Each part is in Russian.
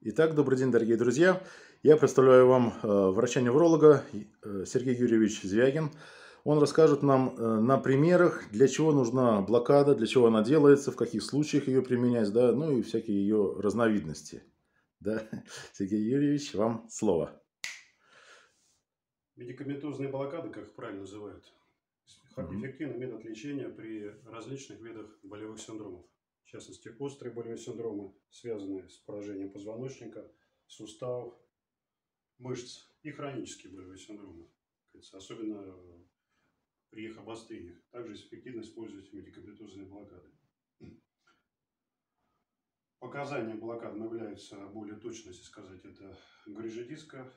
Итак, добрый день, дорогие друзья. Я представляю вам э, врача-невролога э, Сергей Юрьевич Звягин. Он расскажет нам э, на примерах, для чего нужна блокада, для чего она делается, в каких случаях ее применять, да, ну и всякие ее разновидности. Да? Сергей Юрьевич, вам слово. Медикаментозные блокады, как их правильно называют, эффективный метод лечения при различных видах болевых синдромов. В частности, острые болевые синдромы, связанные с поражением позвоночника, суставов, мышц и хронические болевые синдромы, особенно при их обострениях. Также эффективно используются медикаментозные блокады. Показания блокад являются более точно, если сказать, это грыжа диска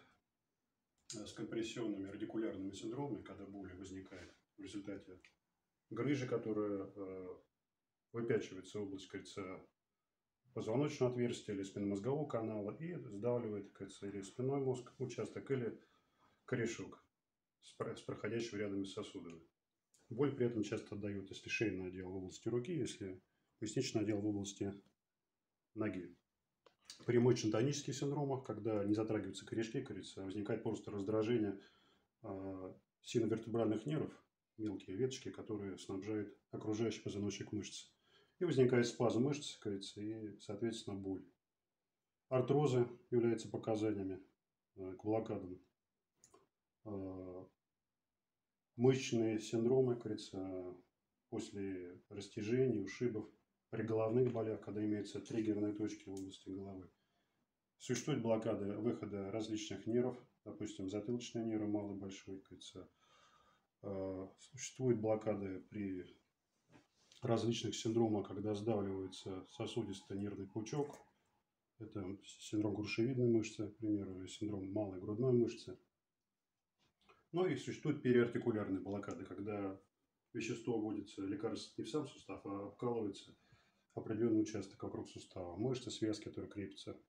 с компрессионными радикулярными синдромами, когда боль возникает в результате грыжи, которая э, выпячивается область, кажется, позвоночного отверстия или спинномозгового канала и сдавливает, кажется, или спинной мозг участок, или корешок с проходящими рядом сосудами. Боль при этом часто отдает, если шейный отдел в области руки, если поясничный отдел в области ноги. При мочно-тонических синдромах, когда не затрагиваются корешки, кажется, возникает просто раздражение э, синовертебральных нервов, мелкие веточки, которые снабжают окружающий позвоночник мышц. И возникает спазм мышц, кажется, и, соответственно, боль. Артрозы являются показаниями э, к блокадам. Э, мышечные синдромы, кажется, после растяжений, ушибов, при головных болях, когда имеются триггерные точки в области головы. Существует блокада выхода различных нервов, допустим, затылочный нерв малый, большой, кажется. Э, существуют блокады при различных синдромах, когда сдавливается сосудистый нервный пучок. Это синдром грушевидной мышцы, к примеру, синдром малой грудной мышцы. Ну и существуют периартикулярные блокады, когда вещество вводится, лекарство не в сам сустав, а обкалывается определенный участок вокруг сустава, мышцы, связки, которые крепятся.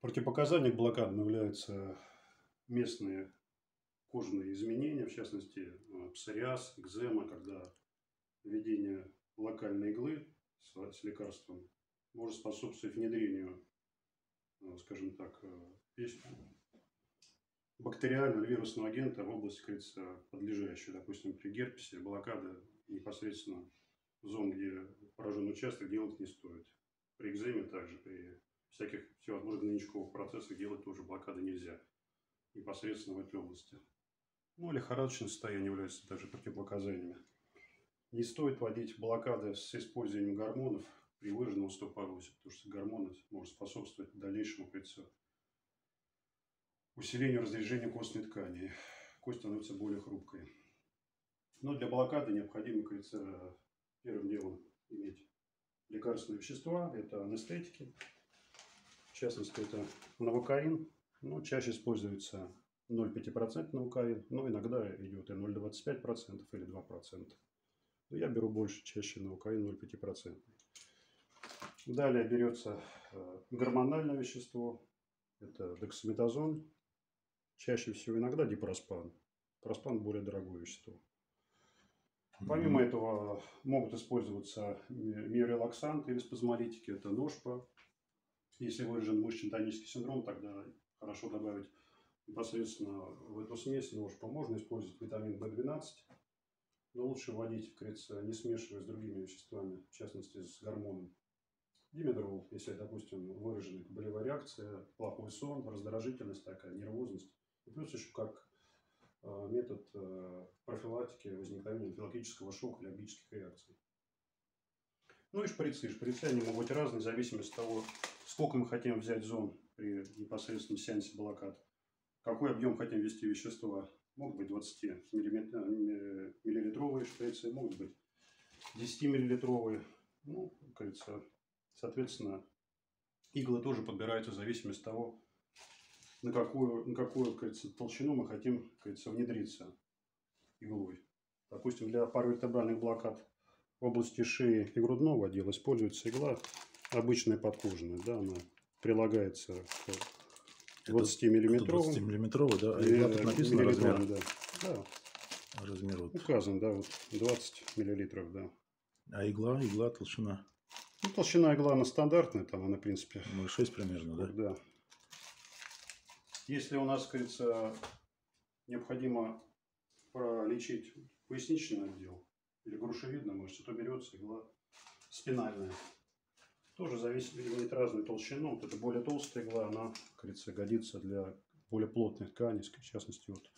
Противопоказания к блокадам являются местные кожные изменения, в частности, э, псориаз, экзема, когда введение локальной иглы с, с лекарством может способствовать внедрению, э, скажем так, э, бактериального вирусного агента в область, кажется, подлежащей. Допустим, при герпесе блокада непосредственно зон, где поражен участок, делать не стоит. При экземе также, при всяких всевозможных гнойничковых процессах делать тоже блокады нельзя. Непосредственно в этой области. Ну, лихорадочное состояние является также противопоказаниями. Не стоит вводить блокады с использованием гормонов при выраженном остеопорозе, потому что гормоны могут способствовать дальнейшему усилению разрежения костной ткани. Кость становится более хрупкой. Но для блокады необходимо, кажется, первым делом иметь лекарственные вещества. Это анестетики. В частности, это новокаин. Но чаще используется 0,5% новокаин. Но иногда идет и 0,25% или 2%. Но я беру больше, чаще новокаин 0,5%. Далее берется э, гормональное вещество. Это дексаметазон. Чаще всего иногда дипроспан. Проспан более дорогое вещество. Помимо этого могут использоваться миорелаксанты или спазмолитики. Это ножпа. Если выражен мышечно-тонический синдром, тогда хорошо добавить непосредственно в эту смесь ножпа. Можно использовать витамин В12 но лучше вводить, как говорится, не смешивая с другими веществами, в частности с гормоном. Димедрол, если, допустим, выражена болевая реакция, плохой сон, раздражительность такая, нервозность. И плюс еще как э, метод э, профилактики возникновения анфилактического шока или аллергических реакций. Ну и шприцы. Шприцы они могут быть разные в зависимости от того, сколько мы хотим взять зон при непосредственном сеансе блокад, какой объем хотим ввести вещества могут быть 20 миллилитровые шприцы, могут быть 10 миллилитровые. Ну, кажется, соответственно, иглы тоже подбираются в зависимости от того, на какую, на какую кажется, толщину мы хотим кажется, внедриться иглой. Допустим, для паравертебральных блокад в области шеи и грудного отдела используется игла обычная подкожная. Да, она прилагается к 20-миллиметровый. 20-миллиметровый, да? А игла тут написано размер? Да. да. Размер вот. Указан, да, вот 20 миллилитров, да. А игла, игла, толщина? Ну, толщина игла она стандартная, там она, в принципе, 0,6 примерно, да? да. Если у нас, говорится, необходимо пролечить поясничный отдел или грушевидную мышцу, то берется игла спинальная. Тоже зависит, имеет разную толщину. Вот это более толстая игла, она, как говорится, годится для более плотных тканей, в частности, вот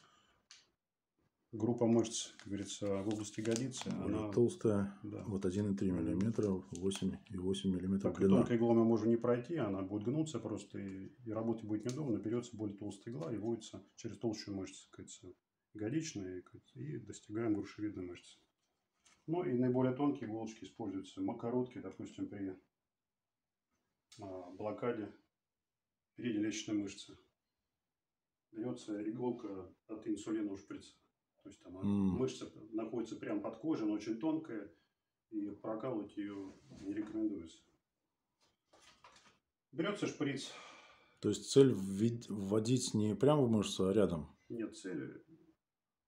группа мышц, как говорится, в области ягодицы. Более Она, толстая, да. вот 1,3 миллиметра, 8,8 миллиметров Так, длина. тонкой иглой мы можем не пройти, она будет гнуться просто, и, и работать будет неудобно. Берется более толстая игла и вводится через толщую мышцу, говорится, ягодичные, и достигаем грушевидной мышцы. Ну и наиболее тонкие иголочки используются, короткие, допустим, при блокаде передней лестничной мышцы. Берется иголка от инсулинового шприца. То есть там М. мышца находится прямо под кожей, она очень тонкая, и прокалывать ее не рекомендуется. Берется шприц. То есть цель вводить не прямо в мышцу, а рядом. Нет цели.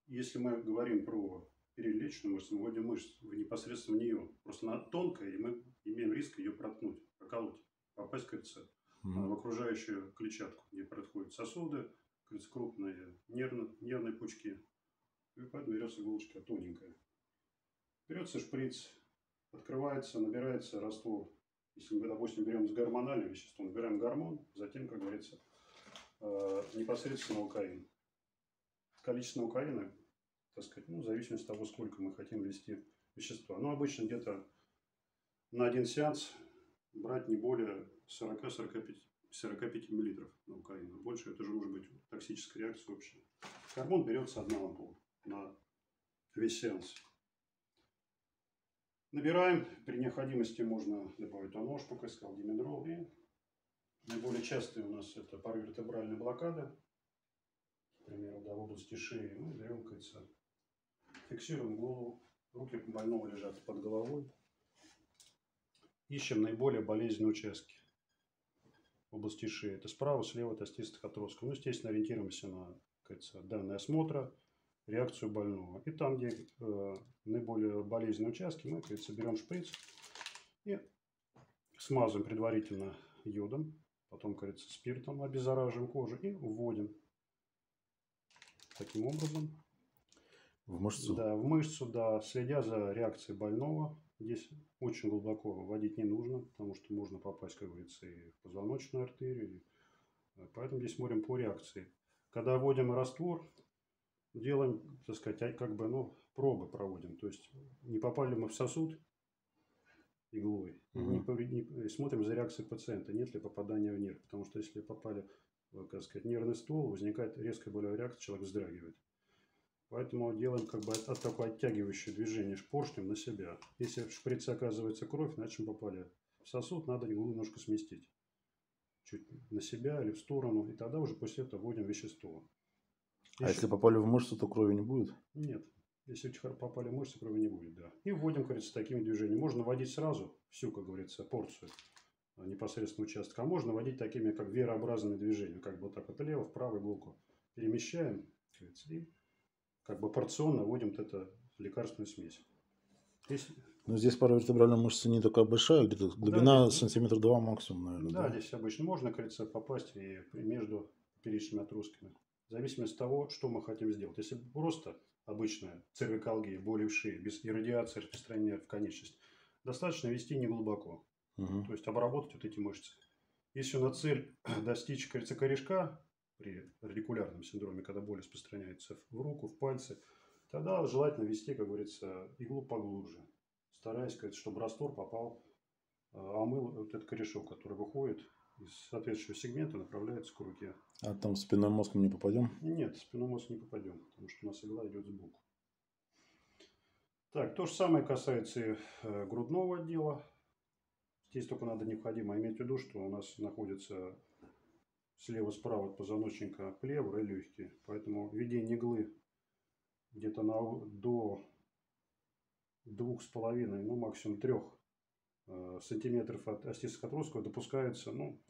Если мы говорим про перелечную мышцу, мы вводим мышцу непосредственно в нее. Просто она тонкая, и мы имеем риск ее проткнуть, проколоть, попасть, говорится, Мгм. в окружающую клетчатку, где происходят сосуды, крупные нервные, нервные пучки. И поэтому берется иголочка тоненькая. Берется шприц, открывается, набирается раствор. Если мы, допустим, берем с гормональным веществом, набираем гормон, затем, как говорится, э, непосредственно укаин. Количество укаина, так сказать, ну, в зависимости от того, сколько мы хотим ввести вещества. Ну, обычно где-то на один сеанс брать не более 40-45 45 миллилитров наукаина. Больше это же может быть токсическая реакция общая. Гормон берется одна ампула на весь сеанс. Набираем. При необходимости можно добавить аношку, как я сказал, димедрол. И наиболее частые у нас это паравертебральная блокада. К примеру, да, в области шеи. Мы берем, говорится, фиксируем голову. Руки больного лежат под головой. Ищем наиболее болезненные участки в области шеи. Это справа, слева от остистых отростков. Ну, естественно, ориентируемся на говорится, данные осмотра, реакцию больного. И там, где э, наиболее болезненные участки, мы, говорится, берем шприц и смазываем предварительно йодом, потом, говорится, спиртом обеззараживаем кожу и вводим. Таким образом, В мышцу. да, в мышцу, да, следя за реакцией больного. Здесь очень глубоко вводить не нужно, потому что можно попасть, как говорится, и в позвоночную артерию. э, Поэтому здесь смотрим по реакции. Когда вводим раствор, делаем, так сказать, а- как бы, ну, пробы проводим. То есть не попали мы в сосуд иглой, Мгм. не повред- не- смотрим за реакцией пациента, нет ли попадания в нерв. Потому что если попали, э, как сказать, нервный ствол, возникает резкая болевая реакция, человек вздрагивает. Поэтому делаем как бы от, такое оттягивающее движение поршнем на себя. Если в шприце оказывается кровь, значит мы попали в сосуд, надо иглу немножко сместить. Чуть на себя или в сторону. И тогда уже после этого вводим вещество. А если попали в мышцу, то крови не будет? Нет. Если попали в мышцы, крови не будет, да. И вводим, говорится, такими движениями. Можно вводить сразу всю, как говорится, порцию а, непосредственно участка. А можно вводить такими, как верообразными движениями. Как бы вот так вот влево, вправо иголку перемещаем. И как бы порционно вводим вот это лекарственную смесь. Если, Но здесь паравертебральная мышца не такая большая, где-то глубина здесь- сантиметр два максимум, наверное. да, здесь обычно можно, говорится, попасть и между перечными отростками. В зависимости от того, что мы хотим сделать. Если просто обычная цервикалгия, боли в шее, без иррадиации распространения в конечность, достаточно вести неглубоко. Мгм. То есть обработать вот эти мышцы. Если у нас цель достичь, говорится, корешка при радикулярном синдроме, когда боль распространяется в руку, в пальцы, тогда желательно вести, как говорится, иглу поглубже, стараясь, чтобы раствор попал, э, омыл вот этот корешок, который выходит из соответствующего сегмента, направляется к руке. А там спинной мозг мы не попадем? Нет, спинной мозг не попадем, потому что у нас игла идет сбоку. Так, то же самое касается и э, грудного отдела. Здесь только надо необходимо иметь в виду, что у нас находится слева-справа от позвоночника плевр и легкие. Поэтому введение иглы где-то на, до двух с половиной, ну максимум трех э, сантиметров от остистых отростков допускается ну,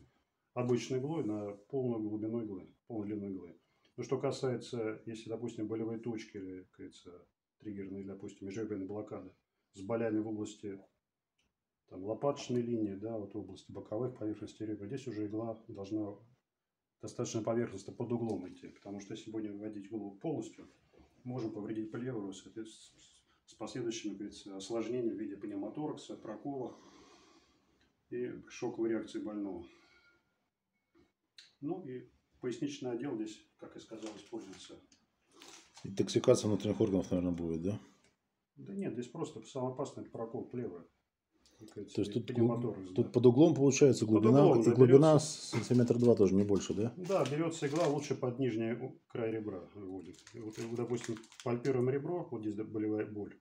обычной иглой на полную глубину иглы, полную длину иглы. Но что касается, если, допустим, болевые точки или, как говорится, триггерные, допустим, межреберные блокады с болями в области там, лопаточной линии, да, вот в области боковых поверхностей ребра. Здесь уже игла должна достаточно поверхностно под углом идти, потому что если будем вводить иглу полностью, можем повредить плевру с, с последующими говорится, осложнениями в виде пневмоторакса, проколов и шоковой реакции больного. Ну и поясничный отдел здесь, как я сказал, используется. Интоксикация внутренних органов, наверное, будет, да? Да нет, здесь просто самое опасное это прокол плевры. То есть тут, тут да. под углом получается глубина, углом, и глубина сантиметр два тоже не больше, да? Да, берется игла лучше под нижний край ребра вводит. Вот, допустим, пальпируем ребро, вот здесь болевая боль,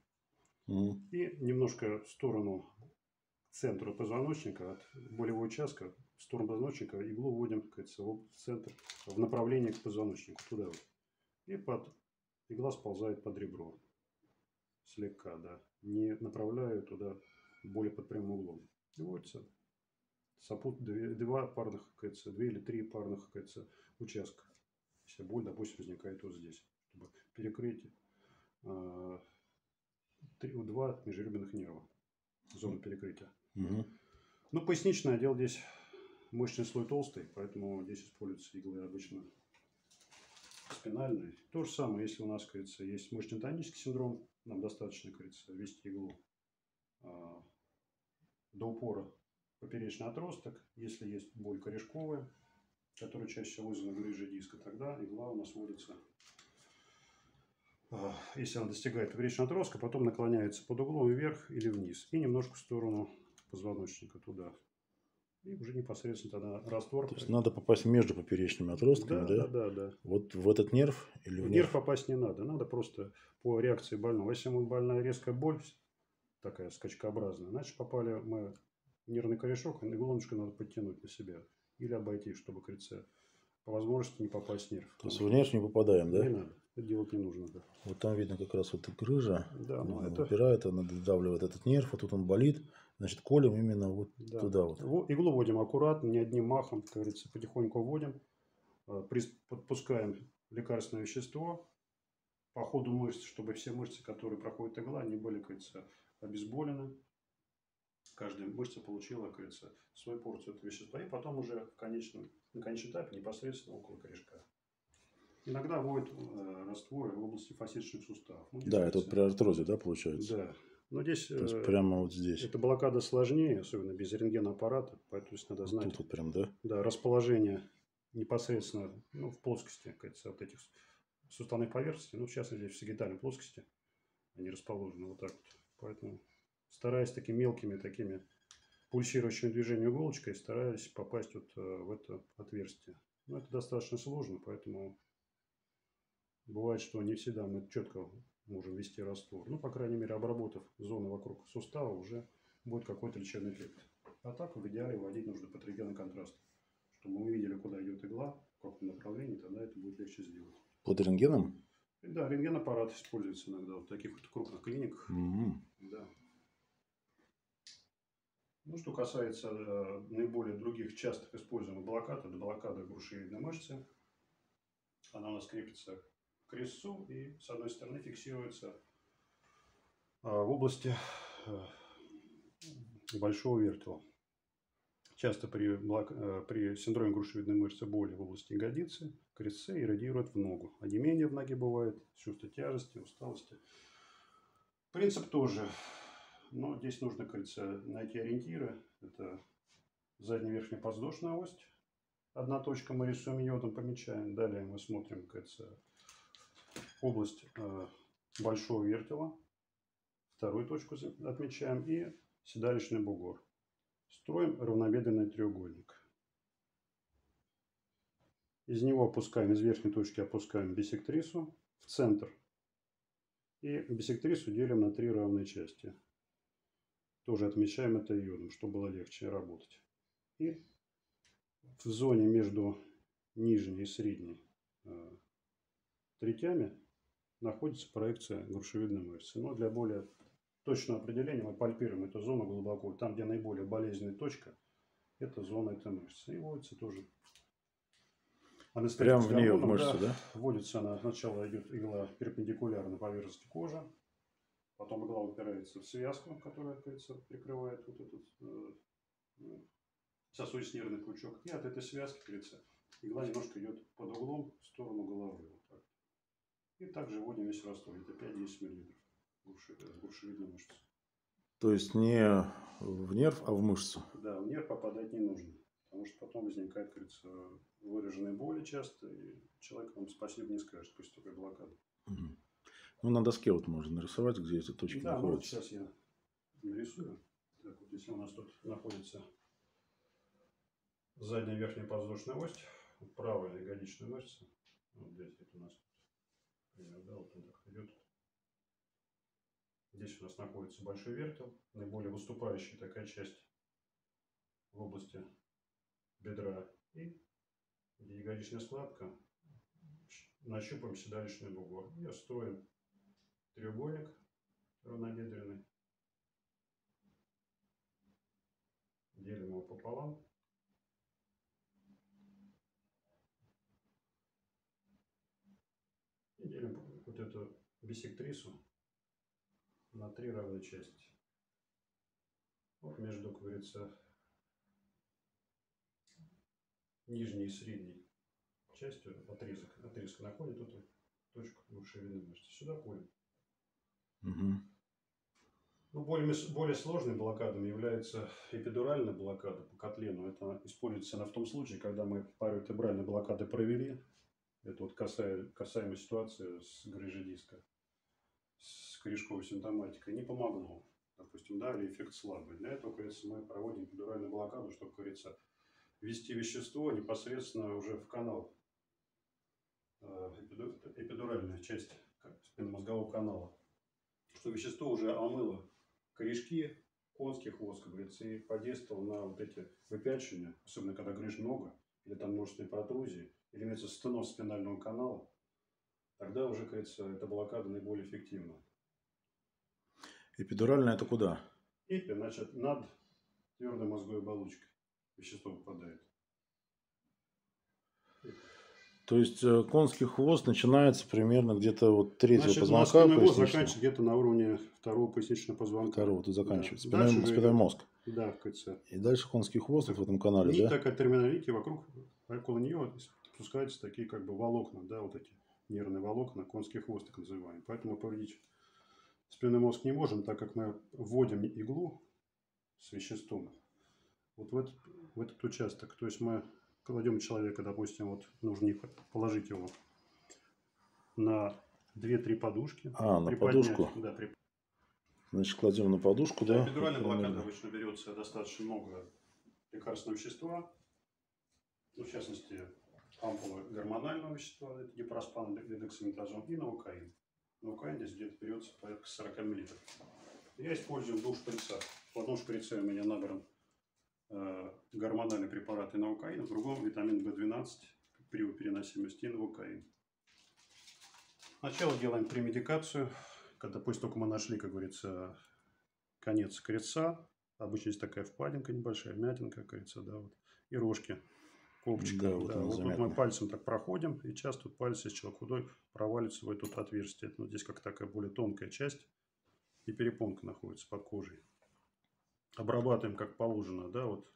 угу. и немножко в сторону к центру позвоночника, от болевого участка, в сторону позвоночника иглу вводим, как говорится, в центр, в направлении к позвоночнику, туда вот. И под игла сползает под ребро. Слегка, да. Не направляю туда более под прямым углом. И вводится сопут две, два парных, кажется, две или три парных, кажется, участка. Если боль, допустим, возникает вот здесь, чтобы перекрыть э, три, два межреберных нерва, зону перекрытия. Угу. Ну, поясничный отдел здесь мышечный слой толстый, поэтому здесь используются иглы обычно спинальные. То же самое, если у нас, кажется, есть мышечно-тонический синдром, нам достаточно, кажется, ввести иглу до упора поперечный отросток. Если есть боль корешковая, которая чаще всего вызвана грыжей диска, тогда игла у нас вводится, а, если она достигает поперечного отростка, потом наклоняется под углом вверх или вниз и немножко в сторону позвоночника туда. И уже непосредственно тогда раствор. То есть надо попасть между поперечными отростками, да? Да, да, да. Вот в этот нерв или в, в нерв? попасть не надо. Надо просто по реакции больного. Если ему больная резкая боль, такая скачкообразная, значит попали мы в нервный корешок, иголочку надо подтянуть на себя. Или обойти, чтобы, говорится, по возможности не попасть в нерв. То есть в нерв не попадаем, да? Не надо. Это делать не нужно. Да. Вот там видно как раз вот грыжа. Да, ну, это... Упирает, она додавливает этот нерв, а тут он болит. Значит, колем именно вот да. туда вот. Иглу вводим аккуратно, не одним махом, как говорится, потихоньку вводим. А, подпускаем лекарственное вещество по ходу мышц, чтобы все мышцы, которые проходят игла, они были, как говорится, обезболены. Каждая мышца получила, как говорится, свою порцию этого вещества. И потом уже в конечном, на конечном этапе непосредственно около корешка. Иногда вводят э, растворы в области фасеточных суставов. Ну, да, это вот при артрозе, да, получается? Да. Но здесь, То есть, э, прямо вот здесь. Эта блокада сложнее, особенно без рентгенаппарата, поэтому здесь надо знать. Тут вот прям, да? Да, расположение непосредственно ну, в плоскости, как вот этих суставных поверхностей. Ну, сейчас здесь в сагитальной плоскости они расположены вот так вот. Поэтому стараясь такими мелкими, такими пульсирующими движениями иголочкой, стараюсь попасть вот э, в это отверстие. Но это достаточно сложно, поэтому бывает, что не всегда мы четко можем ввести раствор. Ну, по крайней мере, обработав зону вокруг сустава, уже будет какой-то лечебный эффект. А так, в идеале, вводить нужно патрогенный контраст. Чтобы мы увидели, куда идет игла, в каком направлении, тогда это будет легче сделать. Под рентгеном? Да, рентген-аппарат используется иногда в таких вот крупных клиниках. Угу. Да. Ну, что касается э, наиболее других частых используемых блокад, это блокада грушевидной мышцы. Она у нас крепится крестцу и с одной стороны фиксируется а, в области э, большого вертела. Часто при, блок, э, при синдроме грушевидной мышцы боли в области ягодицы крестцы иррадируют в ногу. Онемение в ноге бывает, чувство тяжести, усталости. Принцип тоже. Но здесь нужно, кажется, найти ориентиры. Это задняя верхняя подвздошная ось. Одна точка мы рисуем йодом, помечаем. Далее мы смотрим, кажется, область э, большого вертела, вторую точку отмечаем и седалищный бугор. Строим равнобедренный треугольник. Из него опускаем, из верхней точки опускаем бисектрису в центр. И бисектрису делим на три равные части. Тоже отмечаем это йодом, чтобы было легче работать. И в зоне между нижней и средней э, третями находится проекция грушевидной мышцы. Но для более точного определения мы пальпируем эту зону глубоко. Там, где наиболее болезненная точка, это зона этой мышцы. И вводится тоже Прямо в нее в мышцу, да? Вводится она, сначала идет игла перпендикулярно поверхности кожи. Потом игла упирается в связку, которая, говорится, прикрывает вот этот э, э, сосудистый нервный пучок. И от этой связки, говорится, игла немножко идет под углом в сторону головы. Вот так. И также вводим весь раствор. Это 5-10 мл грушевидной мышцы. То есть не в нерв, а в мышцу. Да, в нерв попадать не нужно. Потому что потом возникает, как говорится, выраженные боли часто, и человек вам спасибо не скажет после такой блокады. Угу. Ну, на доске вот можно нарисовать, где эти точки да, ну, находятся. вот сейчас я нарисую. Так, вот если у нас тут находится задняя верхняя подвздошная ось, правая ягодичная мышца, вот здесь это у нас, примерно, да, вот он так идет. Здесь у нас находится большой вертел, наиболее выступающая такая часть в области бедра и ягодичная складка. Нащупаем седалищный бугор и строим треугольник равнобедренный. Делим его пополам. И делим вот эту бисектрису на три равные части. Вот между, как говорится, нижней и средней частью отрезок, отрезка находит эту точку ширины мышцы. Сюда колем. Угу. Ну, более, более сложной блокадами является эпидуральная блокада по котлену. Это используется она в том случае, когда мы париотебральные блокады провели. Это вот касаемо, касаемо ситуации с грыжей диска, с корешковой симптоматикой. Не помогло. Допустим, да, или эффект слабый. Для этого, говорится, мы проводим эпидуральную блокаду, чтобы, говорится, ввести вещество непосредственно уже в канал. Э, эпидуральная часть спинномозгового канала что вещество уже омыло корешки, конский хвост, как говорится, и подействовал на вот эти выпячивания, особенно когда грыж много, или там множественные протрузии, или имеется стеноз спинального канала, тогда уже, как говорится, эта блокада наиболее эффективна. Эпидуральная это куда? Эпи, значит, над твердой мозговой оболочкой вещество попадает. То есть э, конский хвост начинается примерно где-то вот третьего Значит, позвонка. мозг заканчивается где-то на уровне второго поясничного позвонка. Второго, тут заканчивается. Да. Спиной, спиной мозг. Да, в КЦ. И дальше конский хвост вот в этом канале, Нить да? такая терминолития, вокруг, около нее спускаются такие как бы волокна, да, вот эти нервные волокна, конский хвост так называемый. Поэтому повредить спинной мозг не можем, так как мы вводим иглу с веществом вот в этот, в этот участок. То есть мы кладем человека, допустим, вот нужно положить его на 2-3 подушки. А, на подушку? Да, при... Значит, кладем на подушку, да? да эпидуральная блокада обычно берется достаточно много лекарственного вещества. Ну, в частности, ампула гормонального вещества, это гипроспан, дексаметазон и новокаин. Новокаин здесь где-то берется порядка 40 мл. Я использую двух шприцах. В одном шприце у меня набран гормональные препараты наукаин, в другом витамин В12 при переносимости и наукаин. Сначала делаем премедикацию, когда после только мы нашли, как говорится, конец креста. Обычно есть такая впадинка небольшая, мятинка, как говорится, да, вот, и рожки, копчика. Да, вот, да, вот тут мы пальцем так проходим, и часто палец, если человек худой, провалится в это отверстие. Это, ну, здесь как такая более тонкая часть, и перепонка находится под кожей обрабатываем как положено, да, вот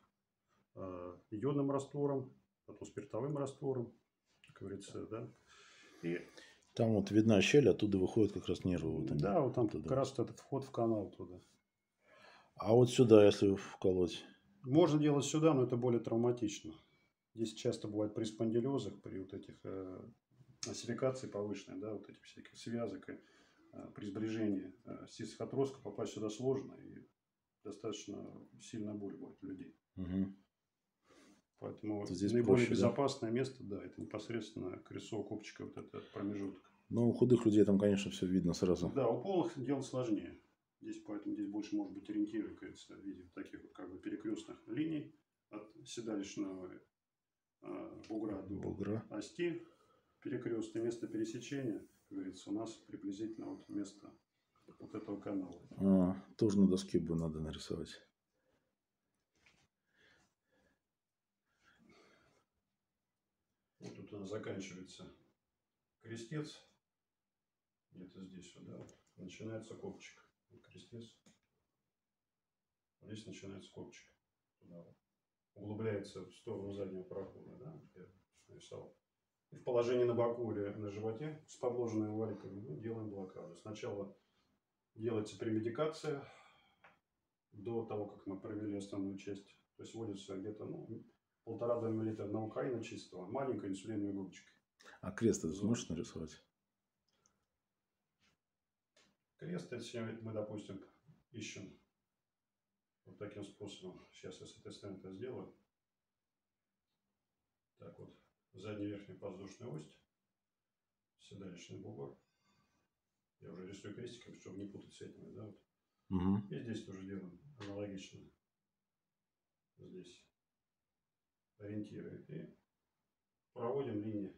э, йодным раствором, потом спиртовым раствором, как говорится, да. И там вот видна щель, оттуда выходит как раз нервы. Вот они, да, вот там туда. как раз этот вход в канал туда. А вот сюда, если вколоть? Можно делать сюда, но это более травматично. Здесь часто бывает при спондилезах, при вот этих э, осификации повышенной, да, вот этих всяких связок, и, э, при сближении э, сисхотроска попасть сюда сложно. И достаточно сильная боль будет у людей. Угу. Поэтому здесь наиболее проще, безопасное да? место, да, это непосредственно колесо копчика, вот этот промежуток. Ну, у худых людей там, конечно, все видно сразу. Да, у полных дело сложнее. Здесь, поэтому здесь больше может быть ориентиры, в виде таких вот как бы перекрестных линий от седалищного э, бугра до бугра. ости. Перекрестное место пересечения, как говорится, у нас приблизительно вот место вот этого канала. А, тоже на доске бы надо нарисовать. Вот тут она заканчивается крестец. Где-то здесь вот, да, начинается копчик. крестец. Здесь начинается копчик. Туда углубляется в сторону заднего прохода, да, я нарисовал. И в положении на боку или на животе с подложенной валикой ну, делаем блокаду. Сначала делается премедикация до того, как мы провели основную часть. То есть вводится где-то ну, полтора-два миллилитра наукаина чистого, маленькой инсулиновой иголочкой. А крест ты сможешь нарисовать? Крест, если мы, допустим, ищем вот таким способом. Сейчас я, соответственно, это сделаю. Так вот, задний верхний воздушный ось, седалищный бугор. Я уже рисую крестиком, чтобы не путать с этими, да, вот. Угу. И здесь тоже делаем аналогично. Здесь ориентиры и проводим линии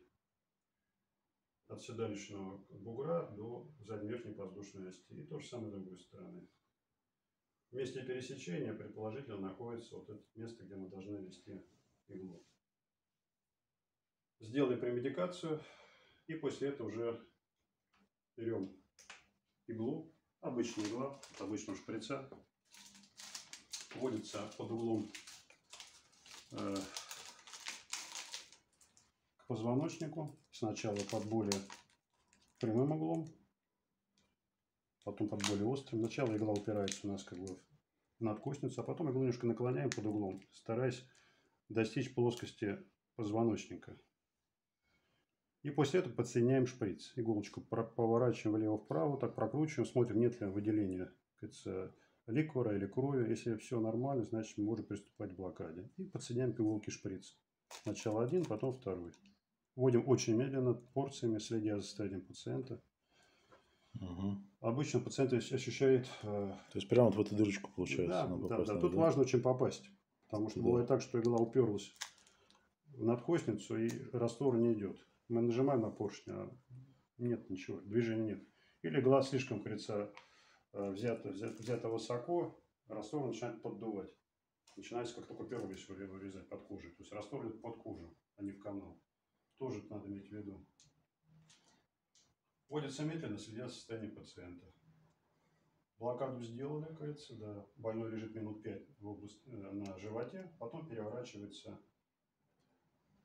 от седалищного бугра до задней верхней воздушной ости. И то же самое с другой стороны. В месте пересечения предположительно находится вот это место, где мы должны ввести иглу. Сделали премедикацию и после этого уже берем иглу, обычная игла, от обычного шприца, вводится под углом э, к позвоночнику. Сначала под более прямым углом, потом под более острым. Сначала игла упирается у нас как бы в надкостницу, а потом иглу немножко наклоняем под углом, стараясь достичь плоскости позвоночника. И после этого подсоединяем шприц. Иголочку поворачиваем влево-вправо, так прокручиваем, смотрим, нет ли выделения кажется, ликвора или крови. Если все нормально, значит мы можем приступать к блокаде. И подсоединяем к иголке шприц. Сначала один, потом второй. Вводим очень медленно, порциями, следя за состоянием пациента. Угу. Обычно пациент ощущает... э, То есть прямо вот в эту дырочку получается. Да, да, да. Тут важно очень попасть. Потому что Да. бывает так, что игла уперлась в надкостницу и раствор не идет. Мы нажимаем на поршень, а нет ничего, движения нет. Или игла слишком, как говорится, э, взята, взята, взята высоко, раствор начинает поддувать. Начинается, как только первый весь вырезать под кожей. То есть раствор идет под кожу, а не в канал. Тоже это надо иметь в виду. Вводится медленно, следя за состоянием пациента. Блокаду сделали, говорится, да. Больной лежит минут 5 в область, э, на животе, потом переворачивается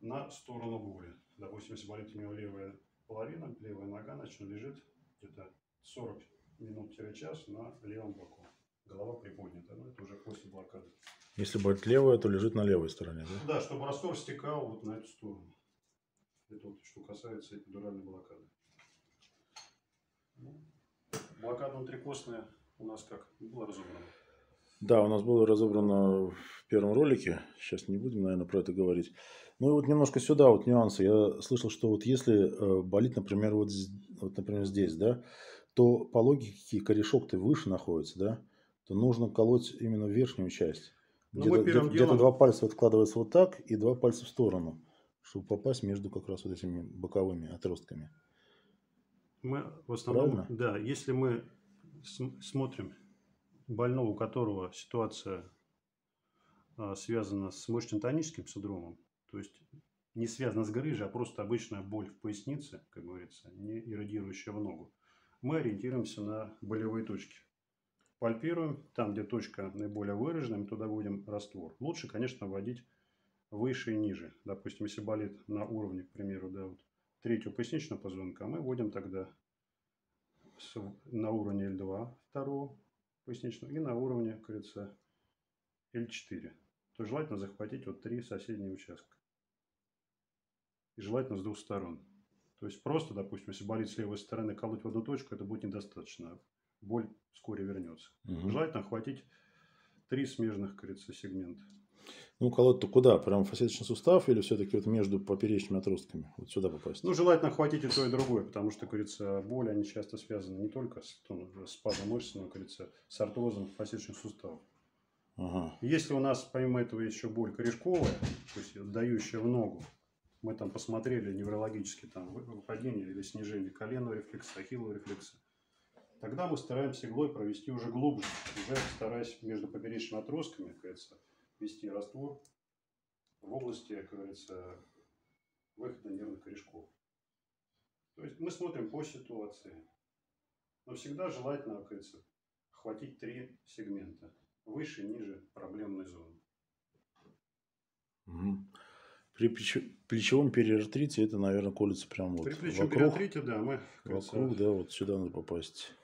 на сторону боли. Допустим, если болит у него левая половина, левая нога, значит, он лежит где-то 40 минут-час на левом боку. Голова приподнята, но это уже после блокады. Если будет левая, то лежит на левой стороне, да? Да, чтобы раствор стекал вот на эту сторону. Это вот, что касается эпидуральной блокады. Ну, Блокада внутрикостная у нас как была разобрана. Да, у нас было разобрано в первом ролике. Сейчас не будем, наверное, про это говорить. Ну и вот немножко сюда вот нюансы. Я слышал, что вот если э, болит, например, вот, вот, например, здесь, да, то по логике корешок-то выше находится, да, то нужно колоть именно верхнюю часть. Ну, Где-то, где-то делом- два пальца откладываются вот так и два пальца в сторону, чтобы попасть между как раз вот этими боковыми отростками. Мы в основном, Правильно? да, если мы см- смотрим больного, у которого ситуация а, связана с мышечно-тоническим синдромом, то есть не связана с грыжей, а просто обычная боль в пояснице, как говорится, не иррадирующая в ногу, мы ориентируемся на болевые точки. Пальпируем, там, где точка наиболее выражена, мы туда вводим раствор. Лучше, конечно, вводить выше и ниже. Допустим, если болит на уровне, к примеру, да, вот третьего поясничного позвонка, мы вводим тогда на уровне L2 второго поясничного и на уровне, как говорится, L4. То желательно захватить вот три соседние участка. И желательно с двух сторон. То есть просто, допустим, если болит с левой стороны, колоть в одну точку, это будет недостаточно. Боль вскоре вернется. Мгм. Желательно охватить три смежных, как говорится, сегмента. Ну, колоть-то куда? Прям в фасеточный сустав или все-таки вот между поперечными отростками? Вот сюда попасть? Ну, желательно охватить и то, и другое, потому что, говорится, боли, они часто связаны не только с спазмом мышц, но, говорится, с артозом фасеточных суставов. Ага. Если у нас, помимо этого, еще боль корешковая, то есть дающая в ногу, мы там посмотрели неврологически там вы- выпадение или снижение коленного рефлекса, ахиллового рефлекса, тогда мы стараемся иглой провести уже глубже, уже стараясь между поперечными отростками, как говорится, ввести раствор в области, как говорится, выхода нервных корешков. То есть мы смотрим по ситуации. Но всегда желательно, как говорится, охватить три сегмента. Выше, ниже проблемной зоны. Угу. При плечевом периартрите это, наверное, колется прямо вот При плечевом вокруг, периартрите, да, мы, вокруг, да, вот сюда надо попасть.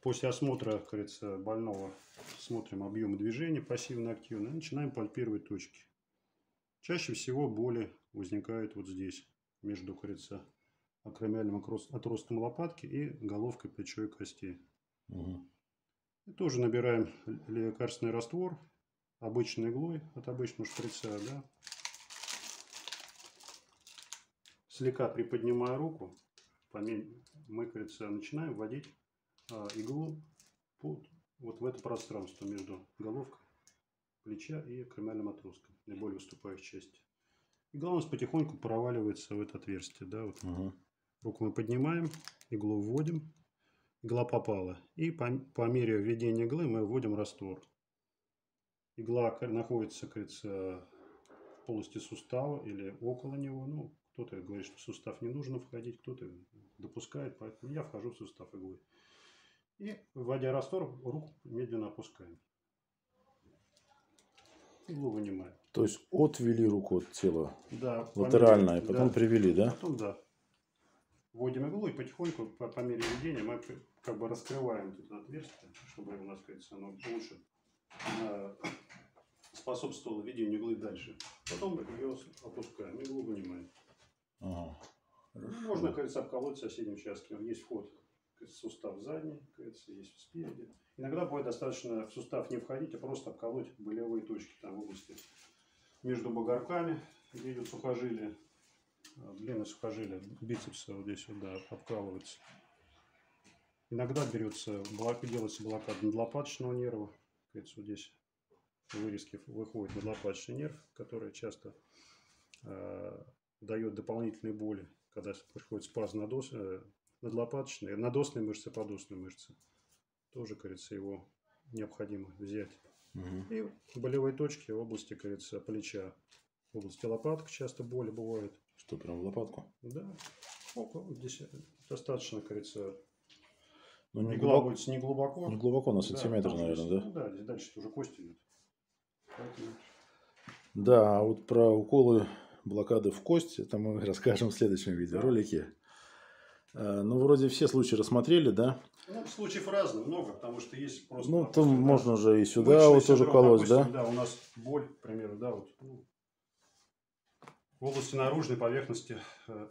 После осмотра, кажется, больного смотрим объем движения пассивно-активно и начинаем пальпировать точки. Чаще всего боли возникают вот здесь, между, кажется, акромиальным отростом лопатки и головкой плечевой кости. Угу. И тоже набираем лекарственный раствор обычной иглой от обычного шприца, да. Слегка приподнимая руку, мы, кажется, начинаем вводить иглу под, вот в это пространство между головкой плеча и кремальным отростком, наиболее выступающей части. Игла у нас потихоньку проваливается в это отверстие. Да, вот. угу. Руку мы поднимаем, иглу вводим, игла попала. И по, по мере введения иглы мы вводим раствор. Игла находится, кажется, в полости сустава или около него. Ну, кто-то говорит, что в сустав не нужно входить, кто-то допускает, поэтому я вхожу в сустав иглы. И, вводя раствор, руку медленно опускаем. Иглу вынимаем. То есть отвели руку от тела да, латерально, и потом да. привели, да? Потом, да. Вводим иглу и потихоньку, по, по мере введения, мы как бы раскрываем это отверстие, чтобы у нас, кажется, оно лучше э, способствовало введению иглы дальше. Потом ее опускаем, иглу вынимаем. Ага. Можно, кажется, обколоть в соседнем участке. Есть вход сустав задний, кажется, есть спереди. Иногда будет достаточно в сустав не входить, а просто обколоть болевые точки там в области между бугорками, где идет сухожилие, а, длина сухожилия, бицепса вот здесь вот, да, обкалывается. Иногда берется, делается блокада надлопаточного нерва, кажется, вот здесь в вырезке выходит надлопаточный нерв, который часто э, дает дополнительные боли, когда приходит спазм надос, э, надлопаточные, надосные мышцы, подосные мышцы. Тоже, кажется, его необходимо взять. Угу. И болевые точки в области, кажется, плеча. В области лопаток часто боли бывают. Что, прям в лопатку? Да. Около, здесь достаточно, кажется, ну, не глубоко, не глубоко. Не глубоко, на сантиметр, да, наверное, да? Ну, да, здесь дальше уже кости. Поэтому... Да, а вот про уколы блокады в кость, это мы расскажем в следующем видеоролике. Э, ну, вроде все случаи рассмотрели, да? Ну, случаев разных, много, потому что есть просто... Ну, там да, можно же и сюда вот тоже колоть, да? Да, у нас боль, к примеру, да, вот ну, в области наружной поверхности э,